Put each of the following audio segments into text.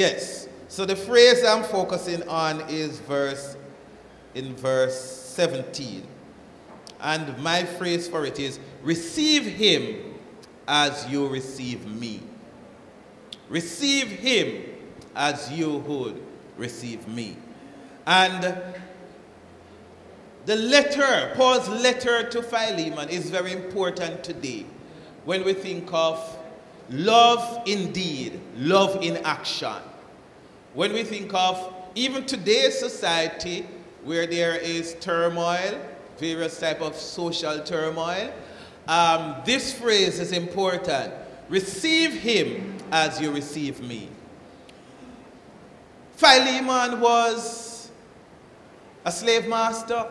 Yes. So the phrase I'm focusing on is verse in verse 17. And my phrase for it is receive him as you receive me. Receive him as you would receive me. And the letter, Paul's letter to Philemon is very important today when we think of love in deed, love in action. When we think of even today's society where there is turmoil, various type of social turmoil, um, this phrase is important. Receive him as you receive me. Philemon was a slave master.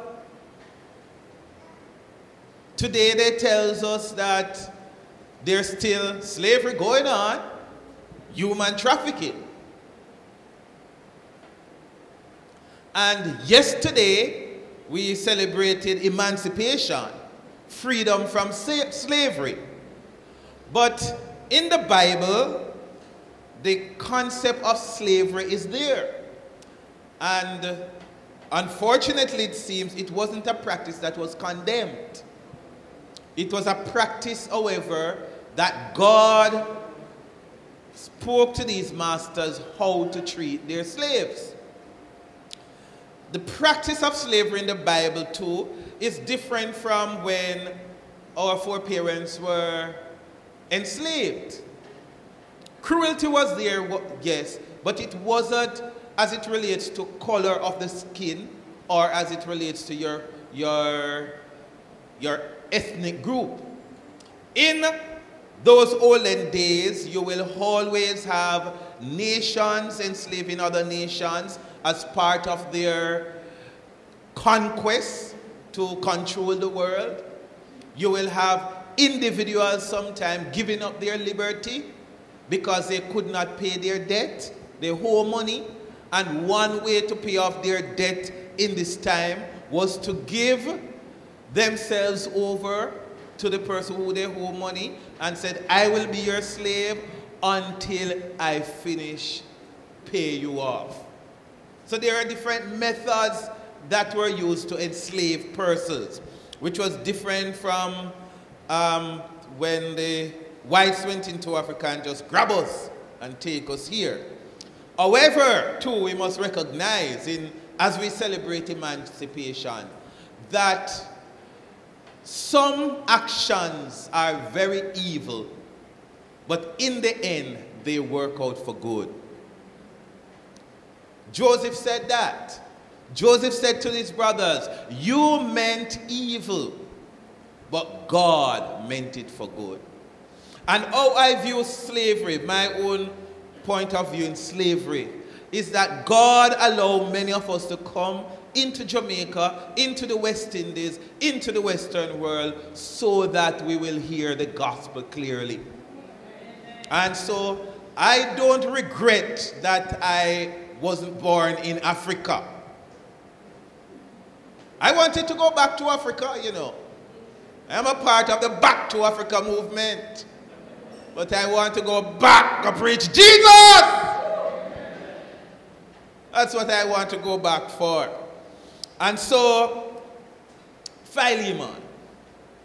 Today they tells us that there's still slavery going on, human trafficking. And yesterday we celebrated emancipation, freedom from slavery. But in the Bible, the concept of slavery is there. And unfortunately, it seems it wasn't a practice that was condemned. It was a practice, however, that God spoke to these masters how to treat their slaves. The practice of slavery in the Bible, too, is different from when our foreparents were enslaved. Cruelty was there, yes, but it wasn't as it relates to color of the skin or as it relates to your, your, your ethnic group. In those olden days, you will always have nations enslaving other nations as part of their conquest to control the world. You will have individuals sometimes giving up their liberty because they could not pay their debt. They owe money. And one way to pay off their debt in this time was to give themselves over to the person who they owe money and said, I will be your slave until I finish pay you off. So there are different methods that were used to enslave persons, which was different from um, when the whites went into Africa and just grab us and take us here. However, too, we must recognize in, as we celebrate emancipation that some actions are very evil, but in the end, they work out for good. Joseph said that. Joseph said to his brothers, You meant evil, but God meant it for good. And how I view slavery, my own point of view in slavery, is that God allowed many of us to come into Jamaica, into the West Indies, into the Western world, so that we will hear the gospel clearly. And so I don't regret that I wasn't born in Africa. I wanted to go back to Africa, you know. I'm a part of the Back to Africa movement. But I want to go back to preach Jesus. That's what I want to go back for. And so, Philemon,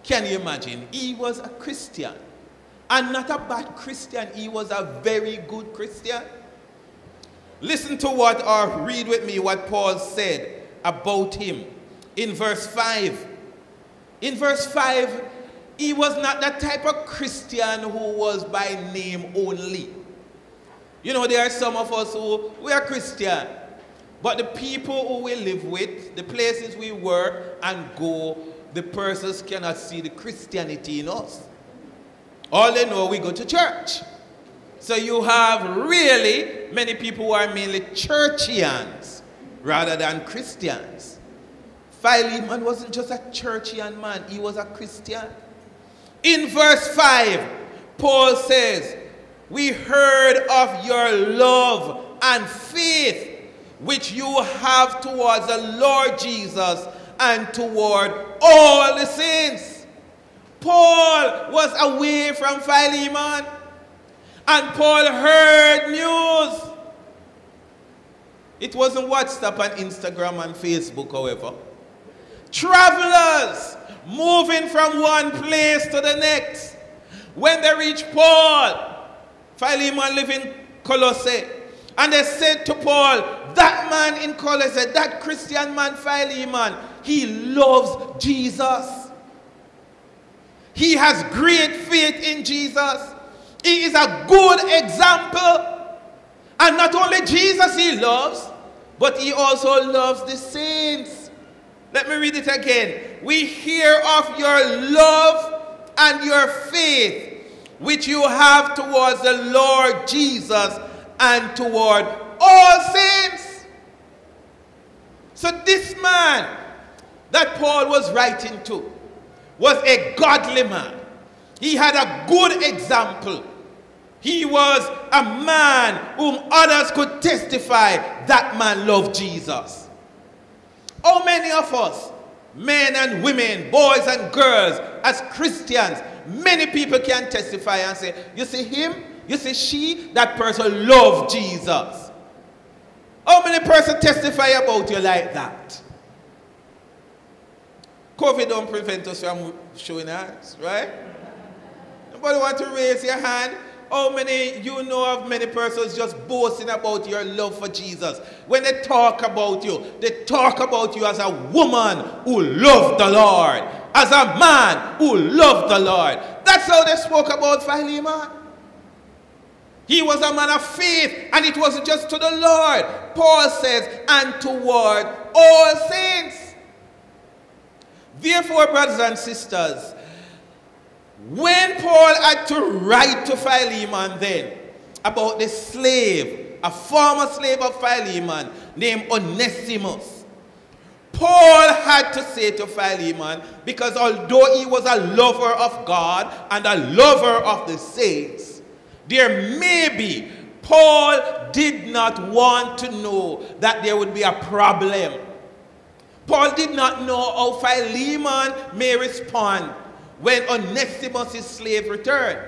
can you imagine? He was a Christian. And not a bad Christian, he was a very good Christian. Listen to what, or read with me what Paul said about him in verse 5. In verse 5, he was not that type of Christian who was by name only. You know, there are some of us who, we are Christian, but the people who we live with, the places we work and go, the persons cannot see the Christianity in us. All they know, we go to church. So you have really many people who are mainly churchians rather than Christians. Philemon wasn't just a churchian man, he was a Christian. In verse 5, Paul says, We heard of your love and faith which you have towards the Lord Jesus and toward all the saints. Paul was away from Philemon and Paul heard news It wasn't WhatsApp and Instagram and Facebook, however. Travelers moving from one place to the next. When they reached Paul, Philemon lived in Colossae, and they said to Paul, that man in Colossae, that Christian man Philemon, he loves Jesus. He has great faith in Jesus. He is a good example. And not only Jesus he loves, but he also loves the saints. Let me read it again. We hear of your love and your faith which you have towards the Lord Jesus and toward all saints. So this man that Paul was writing to was a godly man. He had a good example. He was a man whom others could testify that man loved Jesus. How many of us, men and women, boys and girls, as Christians, many people can testify and say, You see him, you see she, that person loved Jesus. How many person testify about you like that? COVID don't prevent us from showing hands, right? Nobody want to raise your hand? How many you know of many persons just boasting about your love for Jesus? When they talk about you, they talk about you as a woman who loved the Lord, as a man who loved the Lord. That's how they spoke about Philemon. He was a man of faith, and it wasn't just to the Lord. Paul says, and toward all saints. Therefore, brothers and sisters, when Paul had to write to Philemon then about the slave, a former slave of Philemon named Onesimus, Paul had to say to Philemon, because although he was a lover of God and a lover of the saints, there may be, Paul did not want to know that there would be a problem. Paul did not know how Philemon may respond when Onesimus' slave returned.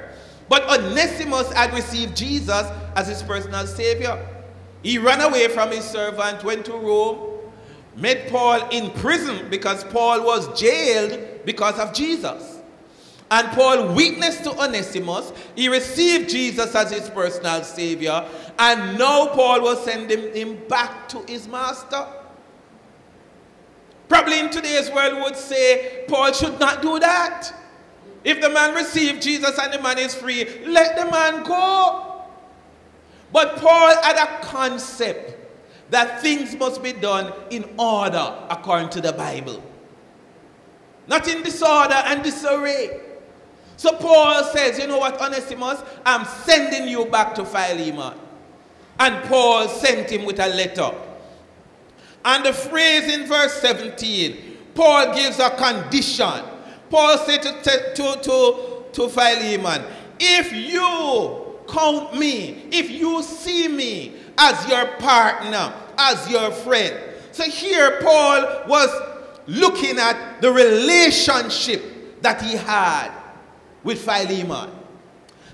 But Onesimus had received Jesus as his personal savior. He ran away from his servant, went to Rome, met Paul in prison because Paul was jailed because of Jesus. And Paul witnessed to Onesimus. He received Jesus as his personal savior. And now Paul was sending him back to his master. Probably in today's world would say Paul should not do that. If the man received Jesus and the man is free, let the man go. But Paul had a concept that things must be done in order according to the Bible. Not in disorder and disarray. So Paul says, you know what, Onesimus, I'm sending you back to Philemon. And Paul sent him with a letter. And the phrase in verse 17, Paul gives a condition. Paul said to, to, to, to Philemon, if you count me, if you see me as your partner, as your friend. So here Paul was looking at the relationship that he had with Philemon.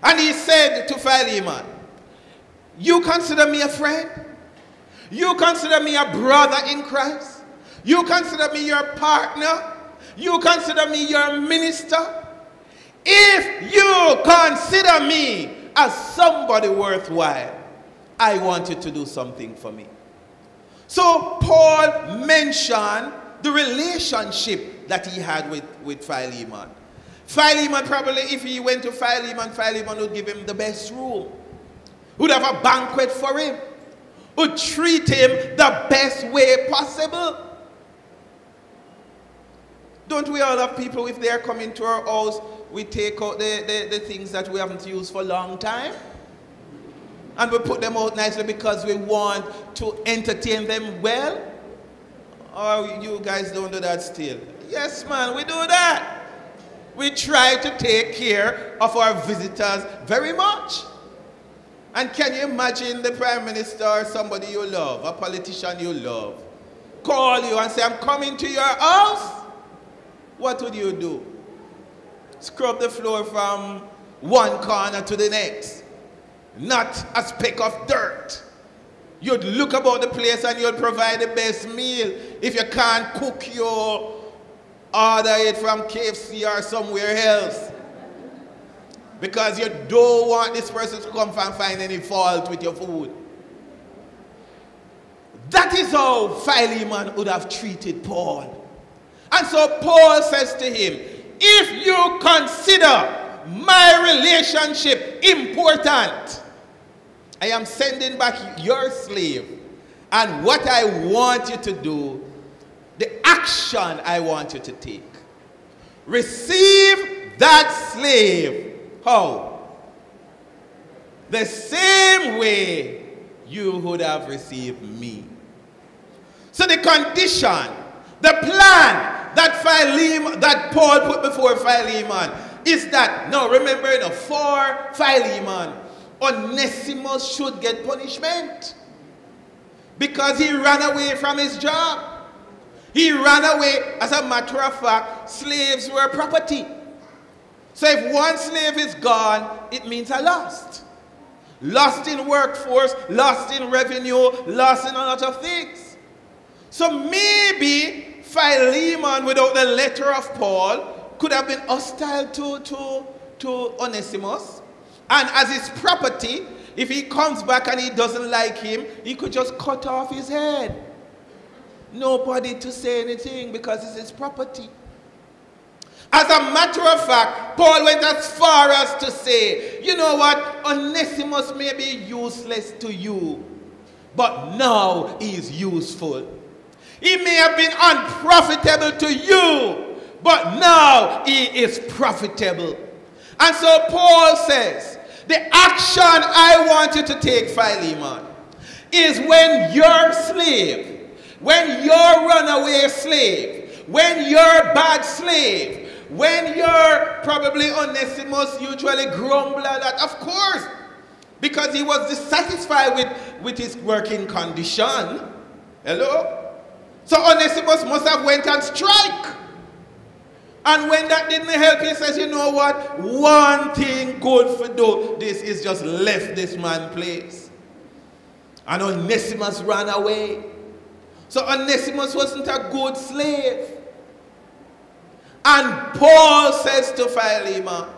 And he said to Philemon, You consider me a friend? You consider me a brother in Christ? You consider me your partner? You consider me your minister? If you consider me as somebody worthwhile, I want you to do something for me. So Paul mentioned the relationship that he had with, with Philemon. Philemon probably, if he went to Philemon, Philemon would give him the best room. Would have a banquet for him. Would treat him the best way possible. Don't we all have people, if they're coming to our house, we take out the, the, the things that we haven't used for a long time? And we put them out nicely because we want to entertain them well? Or you guys don't do that still? Yes, man, we do that. We try to take care of our visitors very much. And can you imagine the prime minister or somebody you love, a politician you love, call you and say, I'm coming to your house? What would you do? Scrub the floor from one corner to the next. Not a speck of dirt. You'd look about the place and you'd provide the best meal. If you can't cook your order it from KFC or somewhere else. Because you don't want this person to come and find any fault with your food. That is how Philemon would have treated Paul. And so Paul says to him, if you consider my relationship important, I am sending back your slave. And what I want you to do, the action I want you to take. Receive that slave. How? The same way you would have received me. So the condition, the plan that Philemon, that Paul put before Philemon is that, no, remember, you know, for Philemon, Onesimus should get punishment because he ran away from his job. He ran away. As a matter of fact, slaves were property. So if one slave is gone, it means a lost. Lost in workforce, lost in revenue, lost in a lot of things. So maybe Philemon, without the letter of Paul, could have been hostile to, to, to Onesimus. And as his property, if he comes back and he doesn't like him, he could just cut off his head. Nobody to say anything because it's his property. As a matter of fact, Paul went as far as to say, you know what, Onesimus may be useless to you, but now he is useful. He may have been unprofitable to you, but now he is profitable. And so Paul says, the action I want you to take, Philemon, is when your slave, when your runaway slave, when your bad slave, when you're probably Onesimus, usually grumbler that, of course, because he was dissatisfied with, with his working condition. Hello? So Onesimus must have went on strike. And when that didn't help, he says, you know what? One thing good for do this is just left this man place. And Onesimus ran away. So Onesimus wasn't a good slave. And Paul says to Philemon,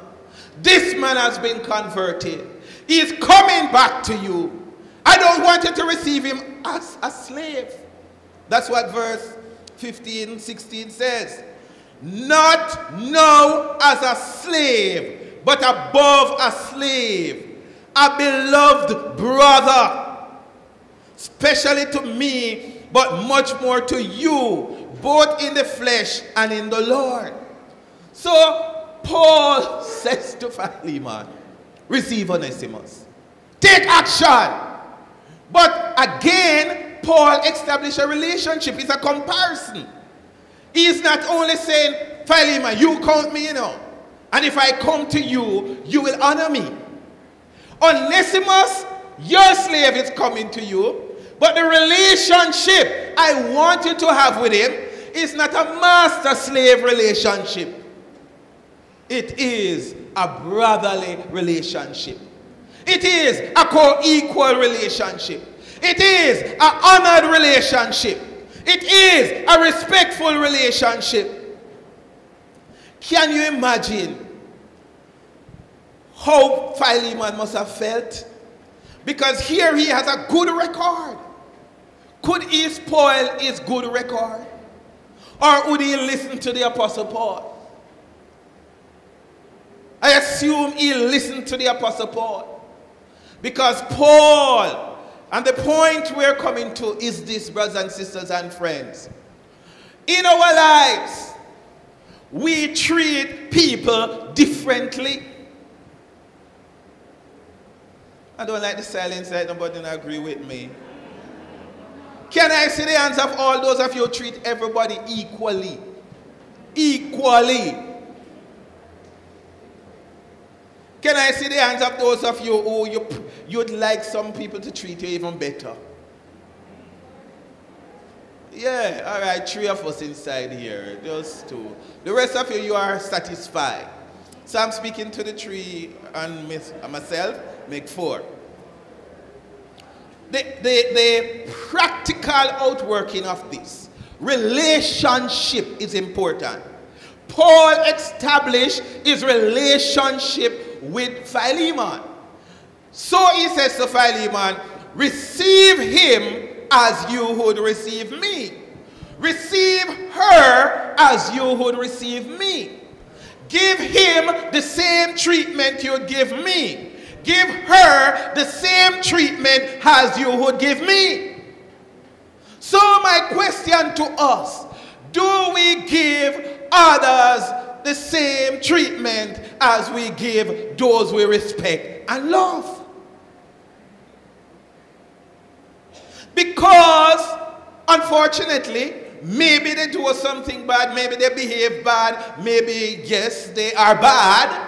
this man has been converted. He is coming back to you. I don't want you to receive him as a slave. That's what verse 15, 16 says not now as a slave, but above a slave, a beloved brother, especially to me, but much more to you, both in the flesh and in the Lord. So Paul says to Philemon, receive Onesimus. Take action. But again, Paul established a relationship. It's a comparison. He's not only saying, Philemon, you count me, you know. And if I come to you, you will honor me. Onesimus, your slave is coming to you. But the relationship I want you to have with him is not a master-slave relationship. It is a brotherly relationship. It is a co-equal relationship. It is an honored relationship. It is a respectful relationship. Can you imagine how Philemon must have felt? Because here he has a good record. Could he spoil his good record? Or would he listen to the Apostle Paul? I assume he listened to the Apostle Paul. Because Paul and the point we're coming to is this, brothers and sisters and friends. In our lives, we treat people differently. I don't like the silence that nobody agree with me. Can I see the hands of all those of you treat everybody equally? Equally. Can I see the hands of those of you who you, you'd like some people to treat you even better? Yeah, all right, three of us inside here, those two. The rest of you, you are satisfied. So I'm speaking to the three and myself, make four. The, the, the practical outworking of this. Relationship is important. Paul established his relationship with Philemon. So he says to Philemon, Receive him as you would receive me. Receive her as you would receive me. Give him the same treatment you give me. Give her the same treatment as you would give me. So, my question to us do we give others the same treatment as we give those we respect and love? Because, unfortunately, maybe they do something bad, maybe they behave bad, maybe, yes, they are bad.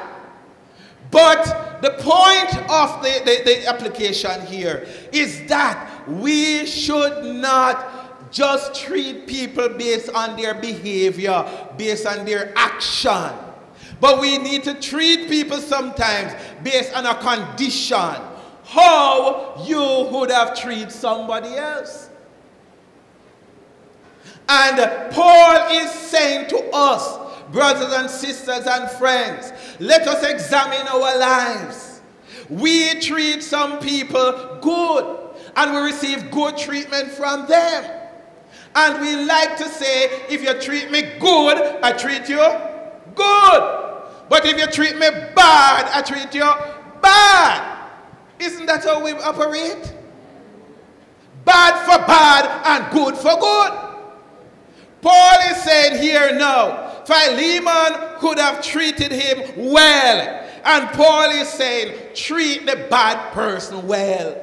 But the point of the, the, the application here is that we should not just treat people based on their behavior, based on their action. But we need to treat people sometimes based on a condition how you would have treated somebody else. And Paul is saying to us, brothers and sisters and friends, let us examine our lives. We treat some people good and we receive good treatment from them. And we like to say, if you treat me good, I treat you good. But if you treat me bad, I treat you bad. Isn't that how we operate? Bad for bad and good for good. Paul is saying here now, Philemon could have treated him well. And Paul is saying, treat the bad person well.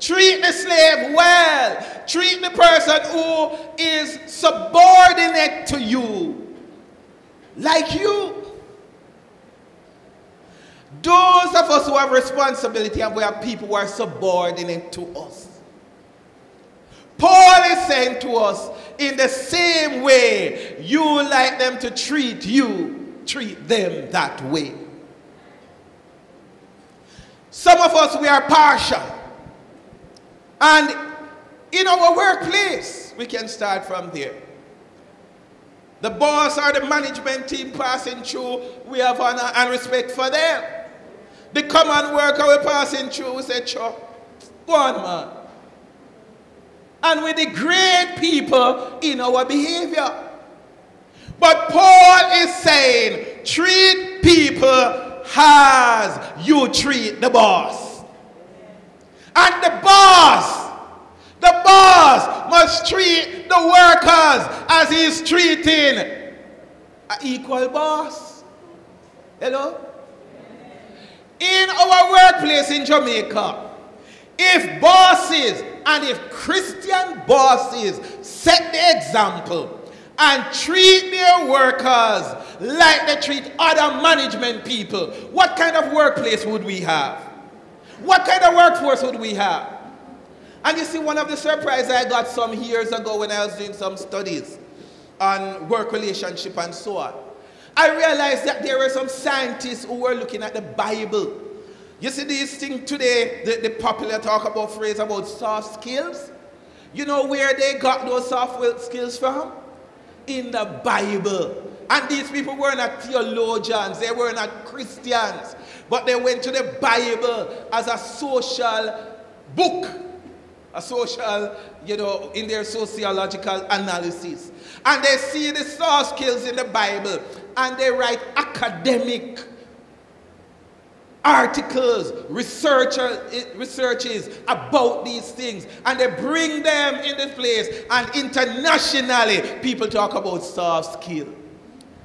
Treat the slave well. Treat the person who is subordinate to you like you. Those of us who have responsibility and we have people who are subordinate to us. Paul is saying to us, in the same way you like them to treat you, treat them that way. Some of us, we are partial. And in our workplace, we can start from there. The boss or the management team passing through, we have honor and respect for them. The common worker we're passing through, we say, Cho, go on, man. And we degrade people in our behavior. But Paul is saying, treat people as you treat the boss. And the boss, the boss must treat the workers as he's treating an equal boss. Hello? In our workplace in Jamaica, if bosses and if Christian bosses set the example and treat their workers like they treat other management people, what kind of workplace would we have? What kind of workforce would we have? And you see, one of the surprises I got some years ago when I was doing some studies on work relationship and so on. I realized that there were some scientists who were looking at the Bible. You see these things today, the, the popular talk about phrase about soft skills. You know where they got those soft skills from? In the Bible. And these people were not theologians, they were not Christians, but they went to the Bible as a social book, a social, you know, in their sociological analysis. And they see the soft skills in the Bible and they write academic articles, researcher, researches about these things, and they bring them in this place. And internationally, people talk about soft skill.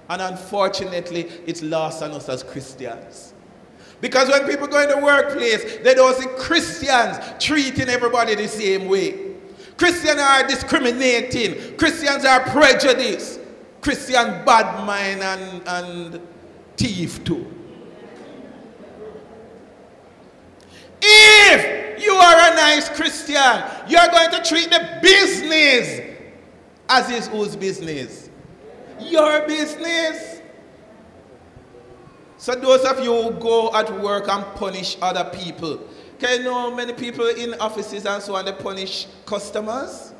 And unfortunately, it's lost on us as Christians. Because when people go in the workplace, they don't see Christians treating everybody the same way. Christians are discriminating. Christians are prejudiced. Christian bad mind and, and thief too. If you are a nice Christian, you are going to treat the business as is whose business? Your business. So those of you who go at work and punish other people, Can you know many people in offices and so on, they punish customers?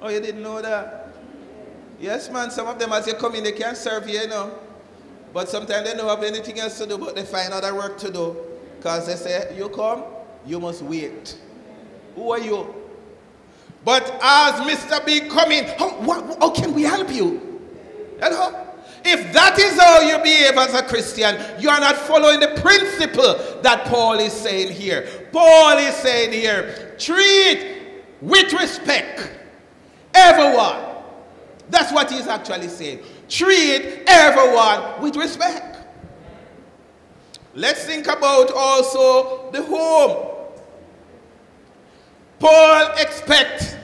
Oh, you didn't know that? Yes, man, some of them as you come in, they can't serve you, you know. But sometimes they don't have anything else to do, but they find other work to do. Because they say, you come, you must wait. Who are you? But as Mr. B coming, how, what, how can we help you? Hello? If that is how you behave as a Christian, you are not following the principle that Paul is saying here. Paul is saying here, treat with respect everyone. That's what he's actually saying. Treat everyone with respect. Let's think about also the home. Paul expects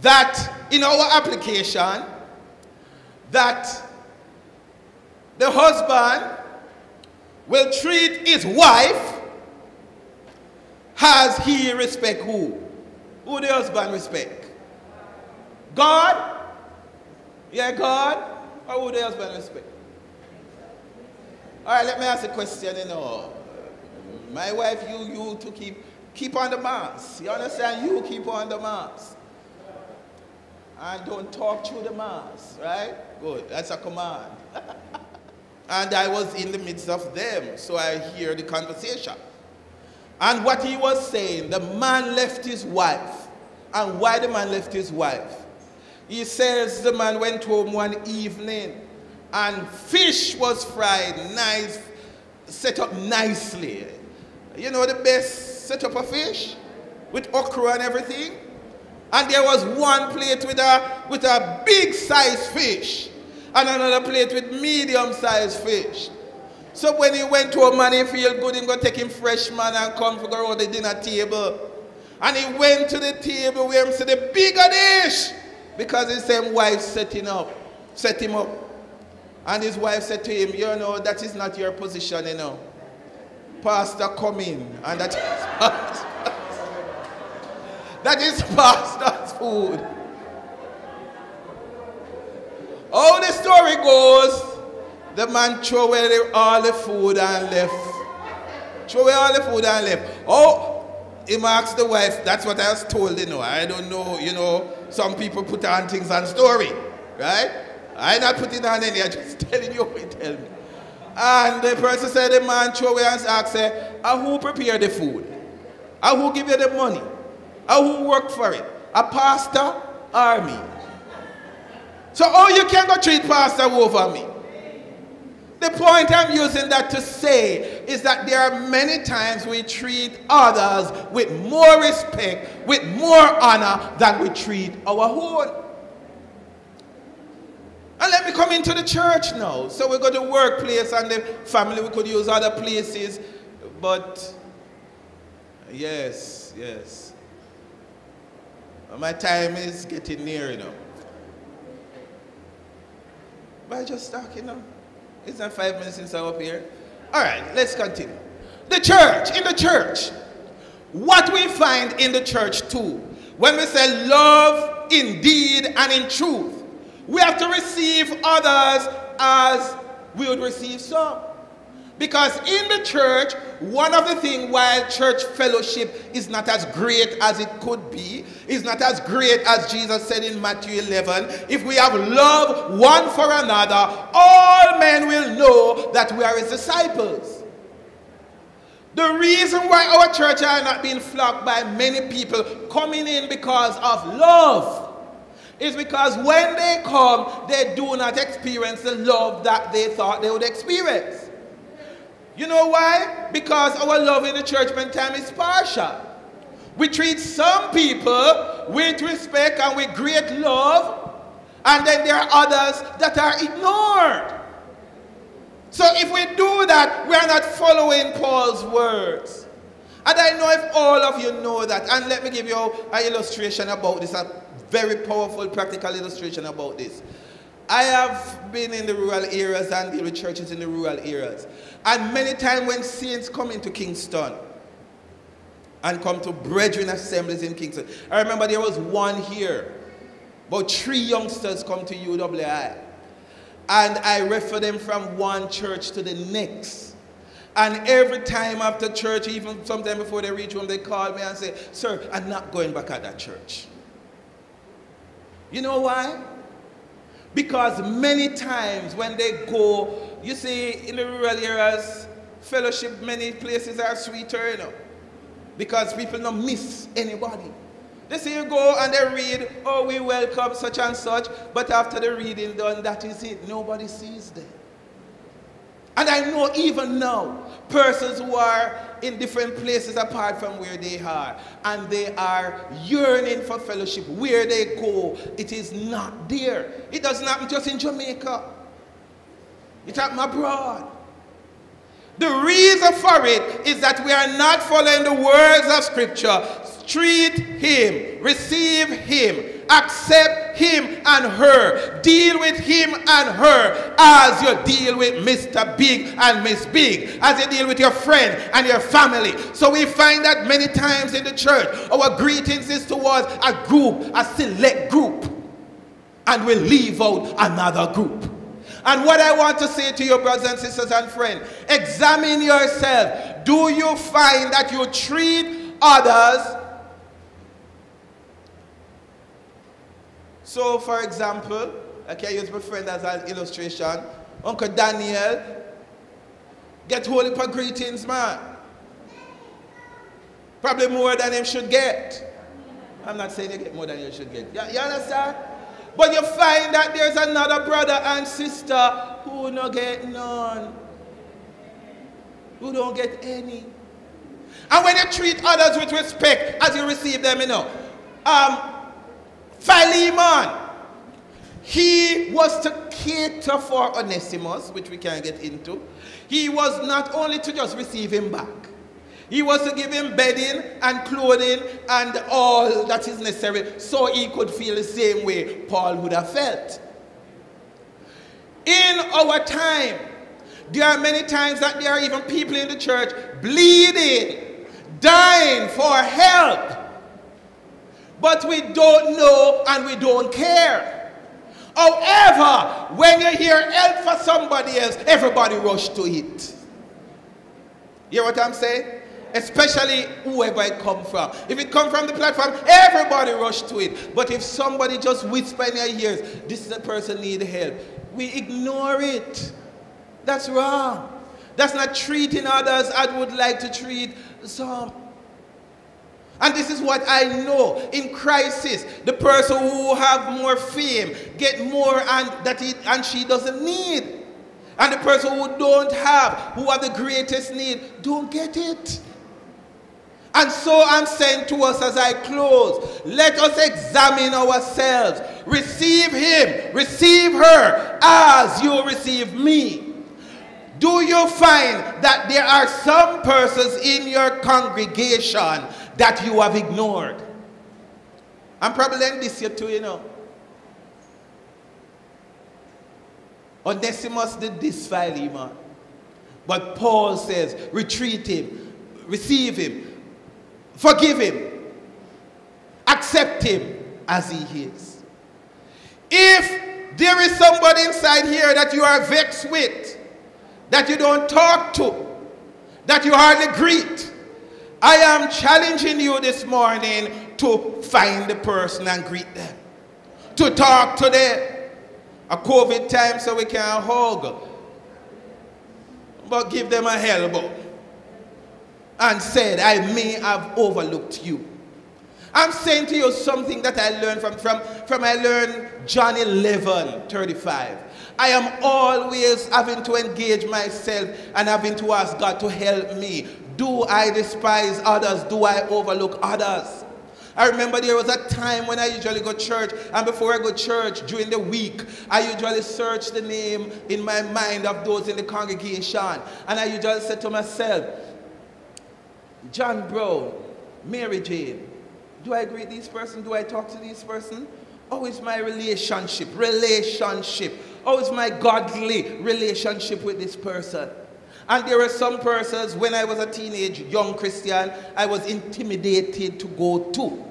that in our application that the husband will treat his wife as he respect who? Who the husband respect? God? Yeah, God? Or who the husband respect? All right, let me ask a question, you know. My wife, you, you to keep, keep on the mask. You understand? You keep on the mask. And don't talk through the mask, right? Good, that's a command. and I was in the midst of them, so I hear the conversation. And what he was saying, the man left his wife. And why the man left his wife? He says the man went home one evening and fish was fried, nice, set up nicely. You know the best set up of fish with okra and everything? And there was one plate with a, with a big sized fish and another plate with medium sized fish. So when he went to a man, he feel good, he go take him fresh man and come to go around the dinner table. And he went to the table where he said the bigger dish. Because his same wife set him up, set him up. And his wife said to him, you know, that is not your position, you know. Pastor come in, and that is that is pastor's food. How the story goes, the man threw away all the food and left. Threw away all the food and left. Oh, he asked the wife, that's what I was told, you know. I don't know, you know, some people put on things on story, right? I not putting on any, I'm just telling you what he tell me. And the person said, the man threw away and asked, uh, who prepare the food? Uh, who give you the money? Uh, who work for it? A pastor or me? So, oh, you can go treat pastor over me. The point I'm using that to say is that there are many times we treat others with more respect, with more honor than we treat our own. And let me come into the church now. So we go to workplace and the family, we could use other places. But yes, yes. My time is getting near, you know. But I just talk, you know. It's not five minutes since I'm up here. All right, let's continue. The church, in the church, what we find in the church too, when we say love in deed and in truth, we have to receive others as we would receive some. Because in the church, one of the things why church fellowship is not as great as it could be, is not as great as Jesus said in Matthew 11. If we have love one for another, all men will know that we are his disciples. The reason why our church are not being flocked by many people coming in because of love is because when they come, they do not experience the love that they thought they would experience. You know why? Because our love in the church many time is partial. We treat some people with respect and with great love, and then there are others that are ignored. So if we do that, we are not following Paul's words. And I know if all of you know that, and let me give you an illustration about this, very powerful practical illustration about this. I have been in the rural areas and deal with churches in the rural areas. And many times when saints come into Kingston and come to brethren assemblies in Kingston, I remember there was one here. About three youngsters come to UWI. And I refer them from one church to the next. And every time after church, even sometime before they reach home, they call me and say, Sir, I'm not going back at that church. You know why? Because many times when they go, you see, in the rural areas, fellowship, many places are sweeter, you know. Because people don't miss anybody. They see you go and they read, oh, we welcome such and such, but after the reading done, that is it. Nobody sees them. And I know even now, persons who are in different places apart from where they are, and they are yearning for fellowship. Where they go, it is not there. It doesn't happen just in Jamaica. It happens abroad. The reason for it is that we are not following the words of Scripture. Treat him, receive him, accept him and her. Deal with him and her as you deal with Mr. Big and Miss Big, as you deal with your friend and your family. So we find that many times in the church, our greetings is towards a group, a select group, and we leave out another group. And what I want to say to your brothers and sisters and friends, examine yourself. Do you find that you treat others So, for example, I can use my friend as an illustration. Uncle Daniel, get holy of greetings, man. Probably more than him should get. I'm not saying you get more than you should get. You, you understand? But you find that there's another brother and sister who don't get none. Who don't get any. And when you treat others with respect as you receive them, you know, um, Philemon. He was to cater for Onesimus, which we can get into. He was not only to just receive him back, he was to give him bedding and clothing and all that is necessary so he could feel the same way Paul would have felt. In our time, there are many times that there are even people in the church bleeding, dying for help but we don't know and we don't care. However, when you hear help for somebody else, everybody rush to it. You hear what I'm saying? Especially whoever it come from. If it come from the platform, everybody rush to it. But if somebody just whisper in your ears, this is a person need help, we ignore it. That's wrong. That's not treating others I would like to treat some. And this is what I know in crisis. The person who have more fame get more and that he and she doesn't need. And the person who don't have, who have the greatest need, don't get it. And so I'm saying to us as I close, let us examine ourselves. Receive him, receive her as you receive me. Do you find that there are some persons in your congregation that you have ignored. I'm probably in this year too, you know. Onesimus did this Philemon. But Paul says, retreat him, receive him, forgive him, accept him as he is. If there is somebody inside here that you are vexed with, that you don't talk to, that you hardly greet, I am challenging you this morning to find the person and greet them, to talk to them. A COVID time so we can hug, but give them a elbow and said, I may have overlooked you. I'm saying to you something that I learned from, from, from I learned John 11, 35. I am always having to engage myself and having to ask God to help me do I despise others? Do I overlook others? I remember there was a time when I usually go church, and before I go church during the week, I usually search the name in my mind of those in the congregation. And I usually say to myself, John Brown, Mary Jane, do I greet this person? Do I talk to this person? How is my relationship? Relationship. How is my godly relationship with this person? And there were some persons, when I was a teenage young Christian, I was intimidated to go to.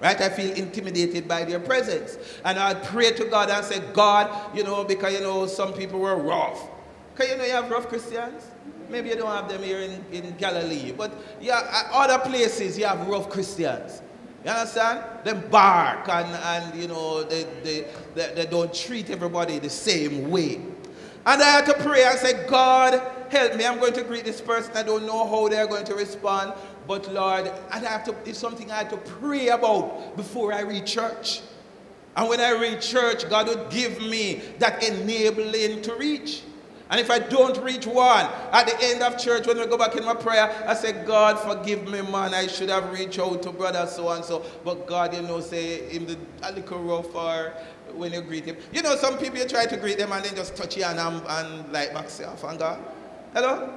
Right? I feel intimidated by their presence. And I'd pray to God and say, God, you know, because, you know, some people were rough. Because you know you have rough Christians. Maybe you don't have them here in, in Galilee. But yeah, other places you have rough Christians. You understand? They bark and, and you know, they, they, they, they don't treat everybody the same way. And I had to pray and say, God, help me. I'm going to greet this person. I don't know how they're going to respond. But Lord, I have to, it's something I have to pray about before I reach church. And when I reach church, God would give me that enabling to reach. And if I don't reach one, at the end of church, when I go back in my prayer, I say, God, forgive me, man. I should have reached out to brother so and so. But God, you know, say him the, a little rough or when you greet him. You know, some people you try to greet them and then just touch you and, and, and like back off and God. Hello?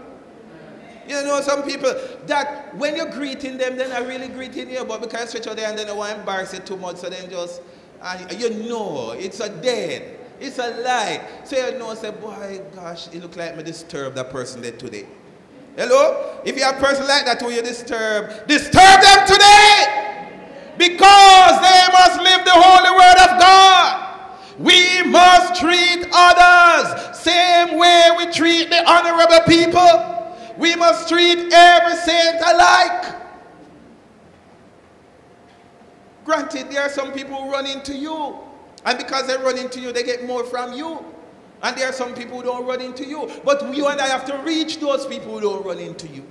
You know, some people that when you're greeting them, then I really greeting you, but because you stretch out there and then I want to embarrass you too much, so then just, you know, it's a dead. It's a lie. So you know, say, boy, gosh, it look like me disturb that person there today. Hello? If you have a person like that who you disturb, disturb them today. Because they must live the holy word of God. We must treat others same way we treat the honorable people. We must treat every saint alike. Granted, there are some people who run into you. And because they run into you, they get more from you. And there are some people who don't run into you. But you and I have to reach those people who don't run into you.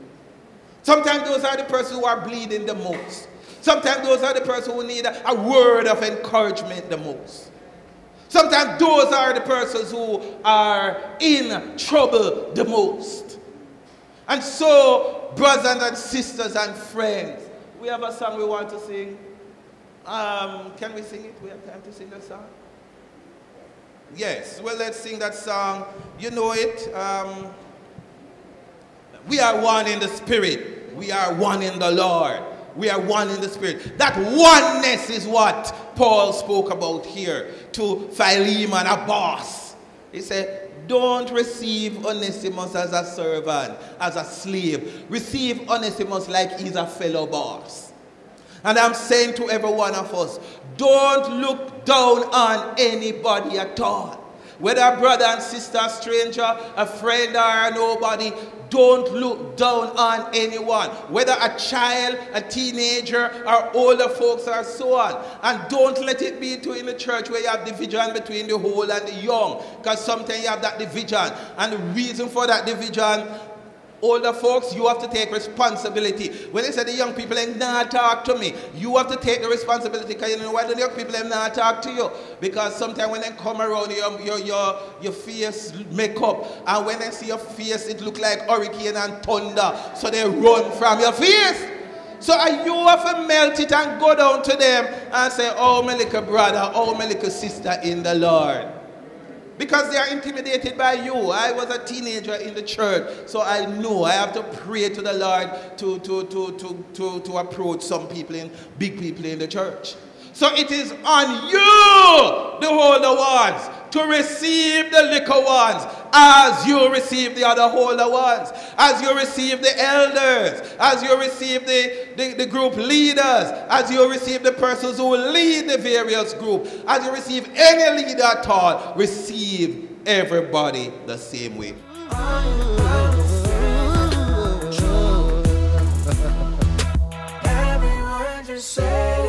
Sometimes those are the persons who are bleeding the most. Sometimes those are the persons who need a, a word of encouragement the most. Sometimes those are the persons who are in trouble the most. And so, brothers and sisters and friends, we have a song we want to sing. Um, can we sing it? We have time to sing that song? Yes, well, let's sing that song. You know it. Um, we are one in the Spirit, we are one in the Lord. We are one in the Spirit. That oneness is what Paul spoke about here to Philemon, a boss. He said, Don't receive Onesimus as a servant, as a slave. Receive Onesimus like he's a fellow boss. And I'm saying to every one of us, don't look down on anybody at all. Whether a brother and sister, stranger, a friend or nobody, don't look down on anyone. Whether a child, a teenager, or older folks or so on. And don't let it be too in the church where you have division between the old and the young. Because sometimes you have that division. And the reason for that division Older folks, you have to take responsibility. When they say the young people ain't not talk to me, you have to take the responsibility because you know why the young people ain't not talk to you? Because sometimes when they come around your, your, your, your face makeup and when they see your face it look like hurricane and thunder so they run from your face. So you have to melt it and go down to them and say, oh my little brother, oh my little sister in the Lord. Because they are intimidated by you. I was a teenager in the church, so I know I have to pray to the Lord to, to, to, to, to, to approach some people, in, big people in the church. So it is on you, to hold the ones, to receive the little ones as you receive the other older ones, as you receive the elders, as you receive the, the, the, group leaders, as you receive the persons who lead the various group, as you receive any leader at all, receive everybody the same way. Everyone just say